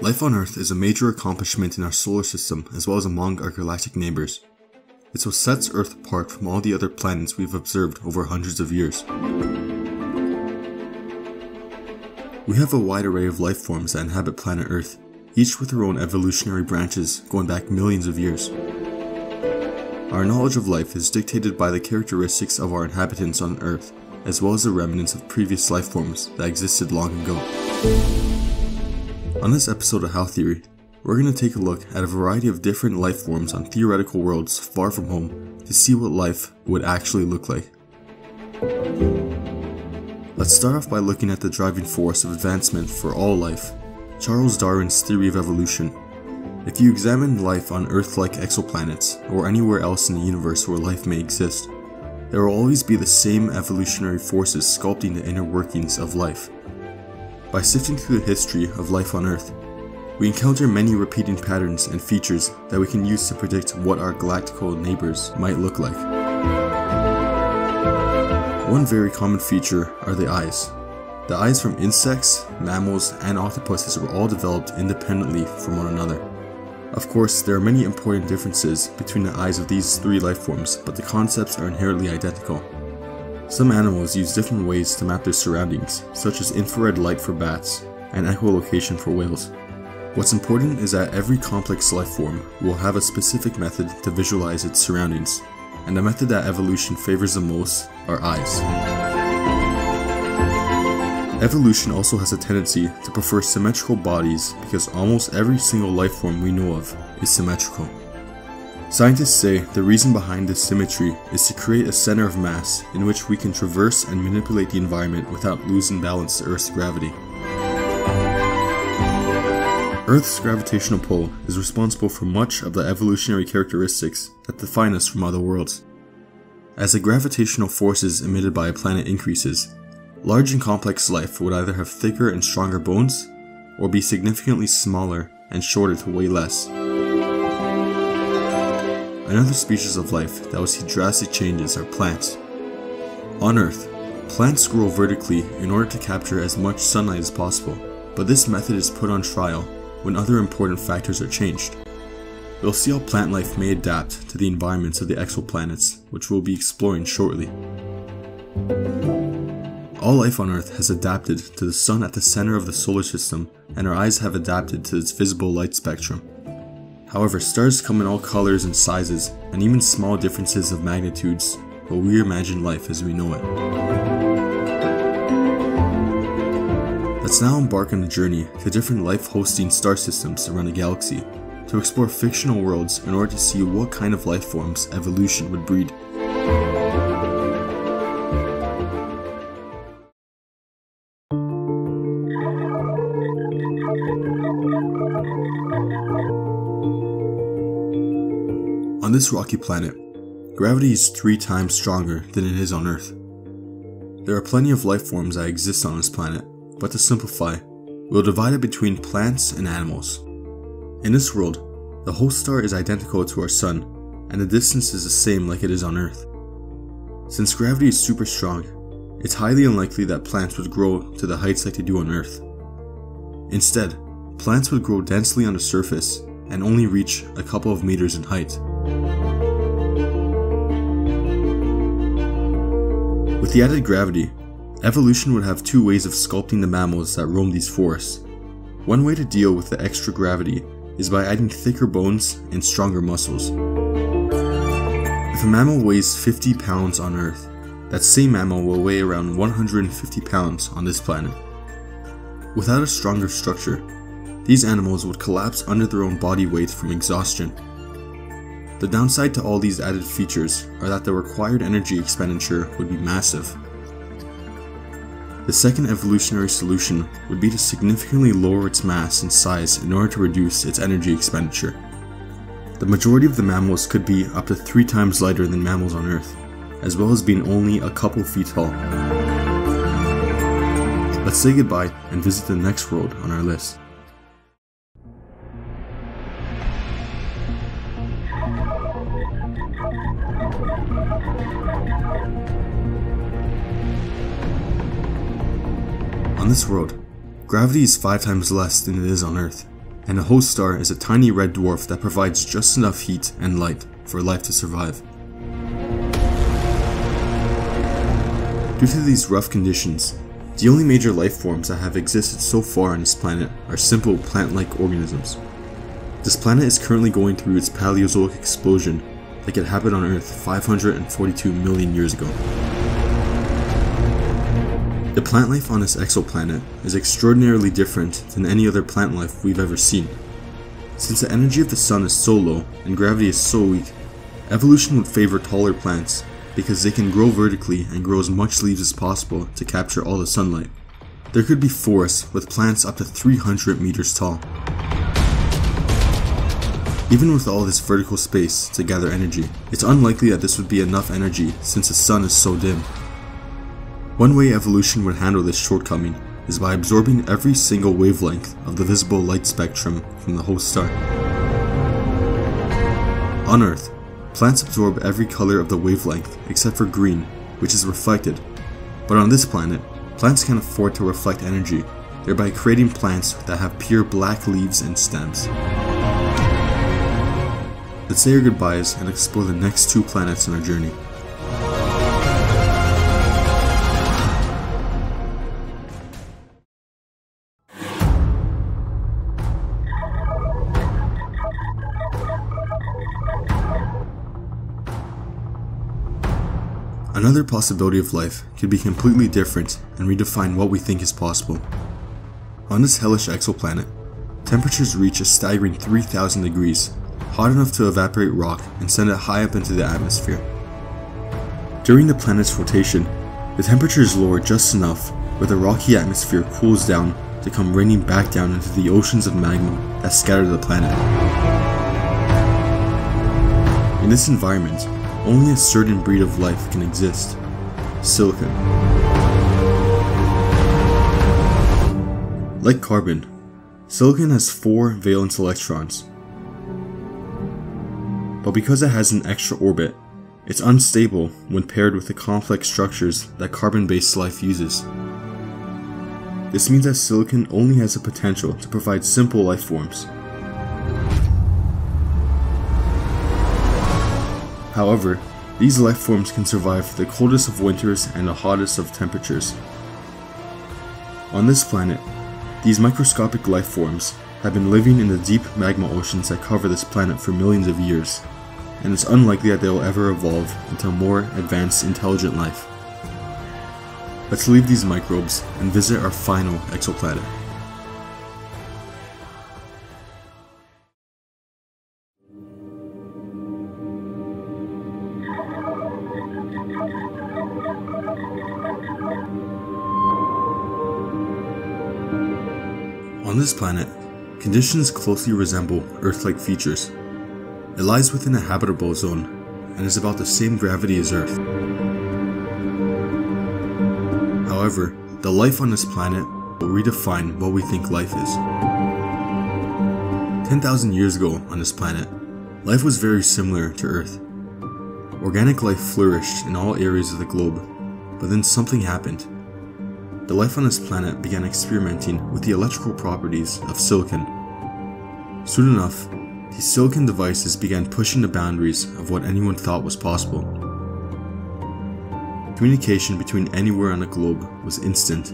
Life on Earth is a major accomplishment in our solar system as well as among our galactic neighbors. It's what sets Earth apart from all the other planets we've observed over hundreds of years. We have a wide array of life forms that inhabit planet Earth, each with their own evolutionary branches going back millions of years. Our knowledge of life is dictated by the characteristics of our inhabitants on Earth, as well as the remnants of previous life forms that existed long ago. On this episode of How Theory, we're going to take a look at a variety of different life forms on theoretical worlds far from home to see what life would actually look like. Let's start off by looking at the driving force of advancement for all life, Charles Darwin's theory of evolution. If you examine life on Earth-like exoplanets, or anywhere else in the universe where life may exist, there will always be the same evolutionary forces sculpting the inner workings of life. By sifting through the history of life on Earth, we encounter many repeating patterns and features that we can use to predict what our galactical neighbors might look like. One very common feature are the eyes. The eyes from insects, mammals, and octopuses were all developed independently from one another. Of course, there are many important differences between the eyes of these three life forms, but the concepts are inherently identical. Some animals use different ways to map their surroundings, such as infrared light for bats and echolocation for whales. What's important is that every complex life form will have a specific method to visualize its surroundings, and the method that evolution favors the most are eyes. Evolution also has a tendency to prefer symmetrical bodies because almost every single life form we know of is symmetrical. Scientists say the reason behind this symmetry is to create a center of mass in which we can traverse and manipulate the environment without losing balance to Earth's gravity. Earth's gravitational pull is responsible for much of the evolutionary characteristics that define us from other worlds. As the gravitational forces emitted by a planet increases, large and complex life would either have thicker and stronger bones, or be significantly smaller and shorter to weigh less. Another species of life that will see drastic changes are plants. On Earth, plants grow vertically in order to capture as much sunlight as possible, but this method is put on trial when other important factors are changed. We'll see how plant life may adapt to the environments of the exoplanets, which we'll be exploring shortly. All life on Earth has adapted to the sun at the center of the solar system, and our eyes have adapted to its visible light spectrum. However, stars come in all colors and sizes, and even small differences of magnitudes but we imagine life as we know it. Let's now embark on a journey to different life-hosting star systems around the galaxy to explore fictional worlds in order to see what kind of life forms evolution would breed. This rocky planet, gravity is three times stronger than it is on Earth. There are plenty of life forms that exist on this planet, but to simplify, we'll divide it between plants and animals. In this world, the host star is identical to our Sun, and the distance is the same like it is on Earth. Since gravity is super strong, it's highly unlikely that plants would grow to the heights like they do on Earth. Instead, plants would grow densely on the surface and only reach a couple of meters in height. With the added gravity, evolution would have two ways of sculpting the mammals that roam these forests. One way to deal with the extra gravity is by adding thicker bones and stronger muscles. If a mammal weighs 50 pounds on Earth, that same mammal will weigh around 150 pounds on this planet. Without a stronger structure, these animals would collapse under their own body weight from exhaustion. The downside to all these added features are that the required energy expenditure would be massive. The second evolutionary solution would be to significantly lower its mass and size in order to reduce its energy expenditure. The majority of the mammals could be up to three times lighter than mammals on Earth, as well as being only a couple feet tall. Let's say goodbye and visit the next world on our list. On this world, Gravity is 5 times less than it is on Earth, and a host star is a tiny red dwarf that provides just enough heat and light for life to survive. Due to these rough conditions, the only major life forms that have existed so far on this planet are simple plant-like organisms. This planet is currently going through its Paleozoic explosion like it happened on Earth 542 million years ago. The plant life on this exoplanet is extraordinarily different than any other plant life we've ever seen. Since the energy of the sun is so low and gravity is so weak, evolution would favor taller plants because they can grow vertically and grow as much leaves as possible to capture all the sunlight. There could be forests with plants up to 300 meters tall. Even with all this vertical space to gather energy, it's unlikely that this would be enough energy since the sun is so dim. One way evolution would handle this shortcoming is by absorbing every single wavelength of the visible light spectrum from the host star. On Earth, plants absorb every color of the wavelength except for green, which is reflected. But on this planet, plants can afford to reflect energy, thereby creating plants that have pure black leaves and stems. Let's say our goodbyes and explore the next two planets on our journey. Another possibility of life could be completely different and redefine what we think is possible. On this hellish exoplanet, temperatures reach a staggering 3000 degrees, hot enough to evaporate rock and send it high up into the atmosphere. During the planet's rotation, the temperature is lowered just enough where the rocky atmosphere cools down to come raining back down into the oceans of magma that scatter the planet. In this environment, only a certain breed of life can exist silicon. Like carbon, silicon has four valence electrons. But because it has an extra orbit, it's unstable when paired with the complex structures that carbon based life uses. This means that silicon only has the potential to provide simple life forms, However, these life forms can survive the coldest of winters and the hottest of temperatures. On this planet, these microscopic life forms have been living in the deep magma oceans that cover this planet for millions of years, and it's unlikely that they will ever evolve into more advanced intelligent life. Let's leave these microbes and visit our final exoplanet. On this planet, conditions closely resemble Earth-like features. It lies within a habitable zone and is about the same gravity as Earth. However, the life on this planet will redefine what we think life is. 10,000 years ago on this planet, life was very similar to Earth. Organic life flourished in all areas of the globe, but then something happened the life on this planet began experimenting with the electrical properties of silicon. Soon enough, these silicon devices began pushing the boundaries of what anyone thought was possible. Communication between anywhere on the globe was instant,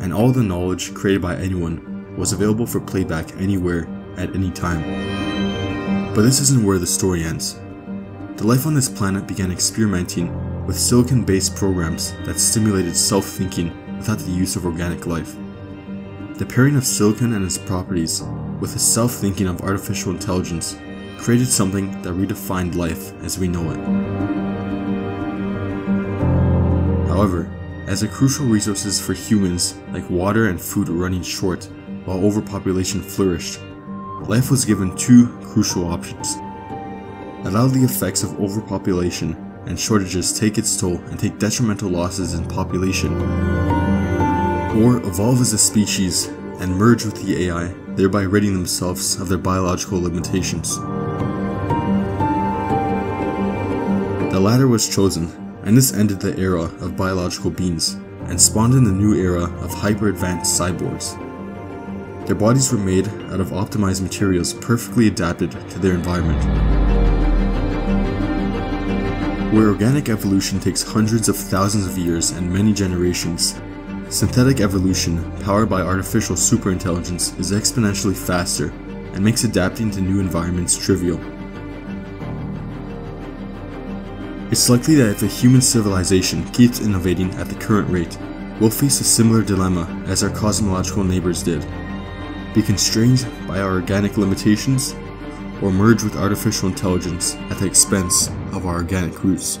and all the knowledge created by anyone was available for playback anywhere at any time. But this isn't where the story ends. The life on this planet began experimenting with silicon based programs that stimulated self thinking without the use of organic life. The pairing of silicon and its properties with the self-thinking of artificial intelligence created something that redefined life as we know it. However, as the crucial resources for humans like water and food were running short while overpopulation flourished, life was given two crucial options. Allow the effects of overpopulation and shortages take its toll and take detrimental losses in population, or evolve as a species and merge with the AI, thereby ridding themselves of their biological limitations. The latter was chosen, and this ended the era of biological beings and spawned in the new era of hyper-advanced cyborgs. Their bodies were made out of optimized materials perfectly adapted to their environment. Where organic evolution takes hundreds of thousands of years and many generations, synthetic evolution, powered by artificial superintelligence, is exponentially faster and makes adapting to new environments trivial. It's likely that if a human civilization keeps innovating at the current rate, we'll face a similar dilemma as our cosmological neighbors did be constrained by our organic limitations, or merge with artificial intelligence at the expense of our organic roots.